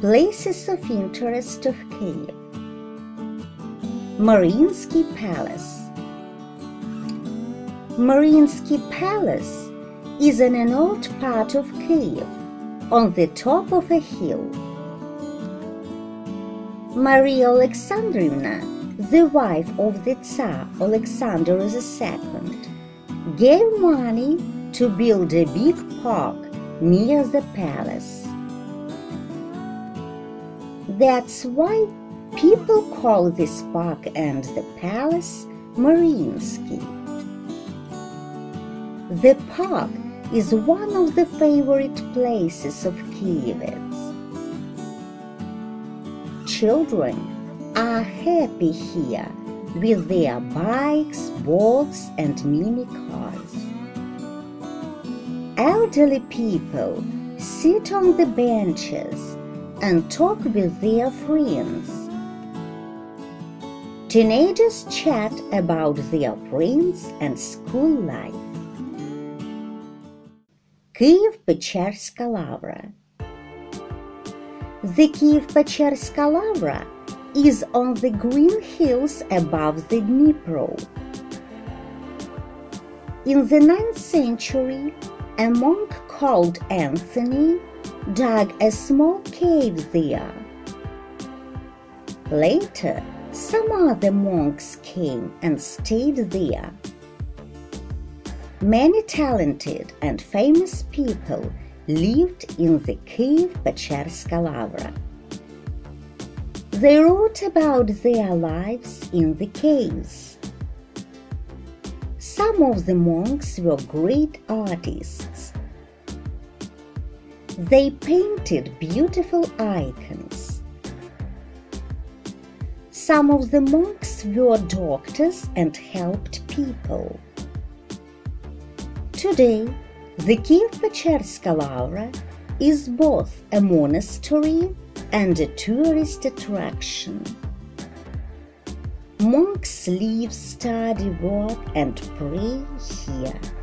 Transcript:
Places of interest of Kyiv Mariyinskiy Palace Mariyinskiy Palace is in an old part of Kyiv on the top of a hill. Maria Alexandrovna, the wife of the Tsar Alexander II, gave money to build a big park near the palace. That's why people call this park and the palace Mariyinskiy. The park is one of the favorite places of Kyivites. Children are happy here with their bikes, boats, and mini cars. Elderly people sit on the benches and talk with their friends. Teenagers chat about their friends and school life. Київ-Печерська Лавра The Kiev-Pечерська Lavra is on the green hills above the Dnipro. In the 9th century, a monk called Anthony dug a small cave there. Later, some other monks came and stayed there. Many talented and famous people lived in the Kyiv Pecherska Lavra. They wrote about their lives in the caves. Some of the monks were great artists they painted beautiful icons. Some of the monks were doctors and helped people. Today, the Kyiv Pecherska Lavra is both a monastery and a tourist attraction. Monks live, study, work and pray here.